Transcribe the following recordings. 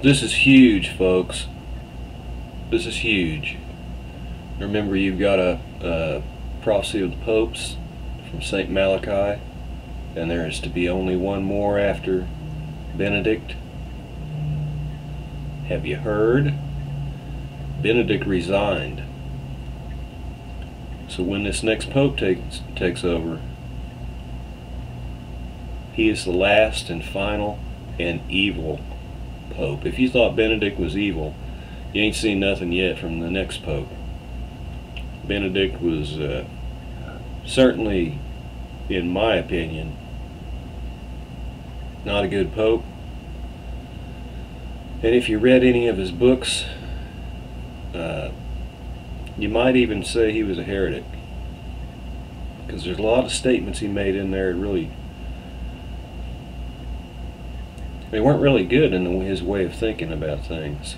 This is huge, folks. This is huge. Remember, you've got a, a prophecy of the popes from St. Malachi, and there is to be only one more after Benedict. Have you heard? Benedict resigned. So when this next pope takes takes over, he is the last and final and evil pope. If you thought Benedict was evil, you ain't seen nothing yet from the next pope. Benedict was uh, certainly, in my opinion, not a good pope. And if you read any of his books, uh, you might even say he was a heretic. Because there's a lot of statements he made in there that really they weren't really good in his way of thinking about things.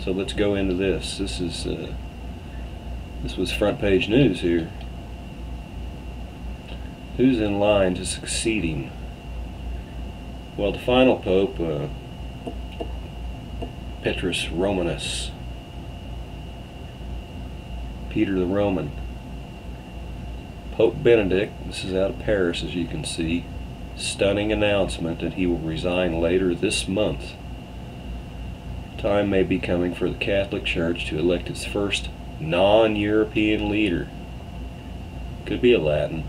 So let's go into this. This is uh, this was front page news here. Who's in line to succeed him? Well, the final pope, uh, Petrus Romanus, Peter the Roman, Pope Benedict. This is out of Paris, as you can see stunning announcement that he will resign later this month. Time may be coming for the Catholic Church to elect its first non European leader. Could be a Latin.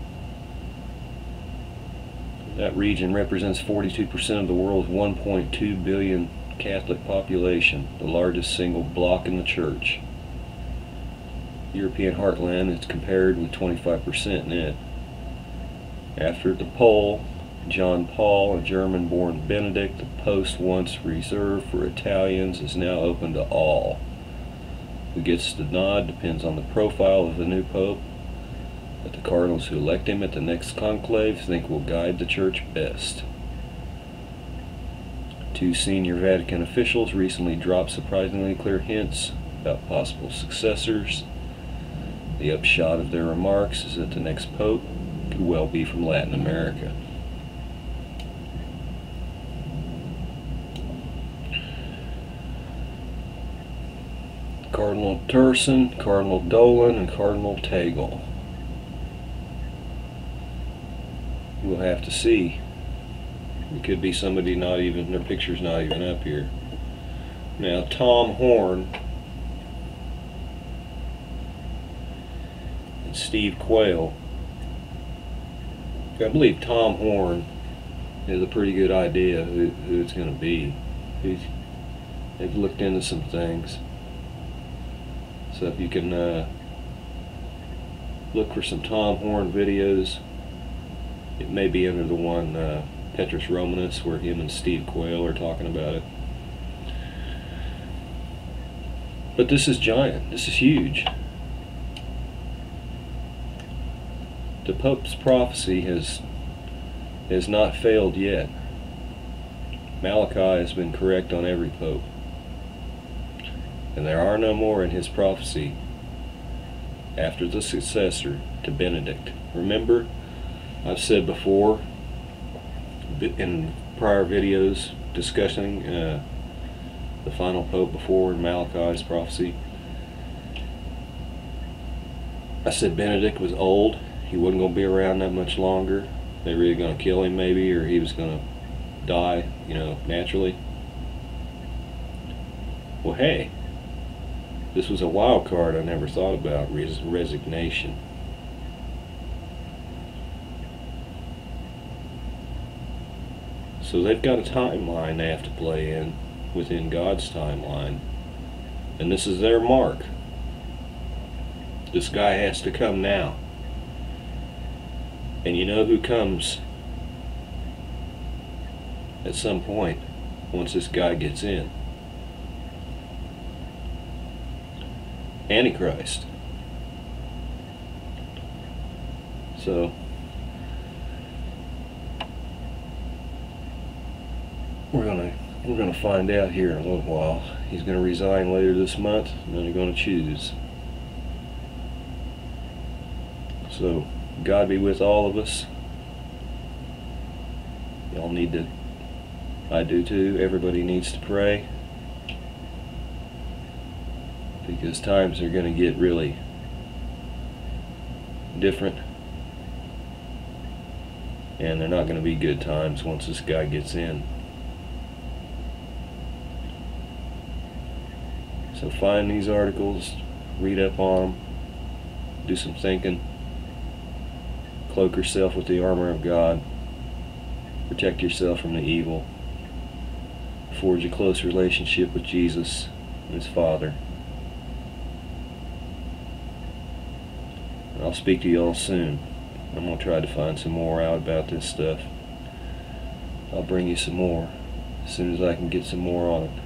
That region represents 42% of the world's 1.2 billion Catholic population, the largest single bloc in the church. European heartland is compared with 25% in it. After the Pole, John Paul, a German born Benedict, the post once reserved for Italians is now open to all. Who gets the nod depends on the profile of the new pope that the cardinals who elect him at the next conclave think will guide the church best. Two senior Vatican officials recently dropped surprisingly clear hints about possible successors. The upshot of their remarks is that the next pope could well be from Latin America. Cardinal Turkson, Cardinal Dolan, and Cardinal Tagle. We'll have to see. It could be somebody not even, their picture's not even up here. Now, Tom Horn and Steve Quayle. I believe Tom Horn is a pretty good idea who, who it's going to be. He's, they've looked into some things. So if you can uh, look for some Tom Horn videos, it may be under the one uh, Petrus Romanus where him and Steve Quayle are talking about it. But this is giant. This is huge. The Pope's prophecy has has not failed yet. Malachi has been correct on every pope and there are no more in his prophecy after the successor to Benedict. Remember, I've said before in prior videos discussing uh, the final pope before in Malachi's prophecy. I said Benedict was old. He wasn't going to be around that much longer. They were either going to kill him maybe or he was going to die, you know, naturally. Well, hey, this was a wild card I never thought about, res resignation. So they've got a timeline they have to play in within God's timeline. And this is their mark. This guy has to come now. And you know who comes at some point once this guy gets in. Antichrist. So, we're gonna we're gonna find out here in a little while. He's gonna resign later this month, and then they're gonna choose. So, God be with all of us. Y'all need to I do too. Everybody needs to pray. Because times are going to get really different. And they're not going to be good times once this guy gets in. So find these articles, read up on them, do some thinking, cloak yourself with the armor of God, protect yourself from the evil, forge a close relationship with Jesus and His Father. I'll speak to y'all soon. I'm going to try to find some more out about this stuff. I'll bring you some more as soon as I can get some more on it.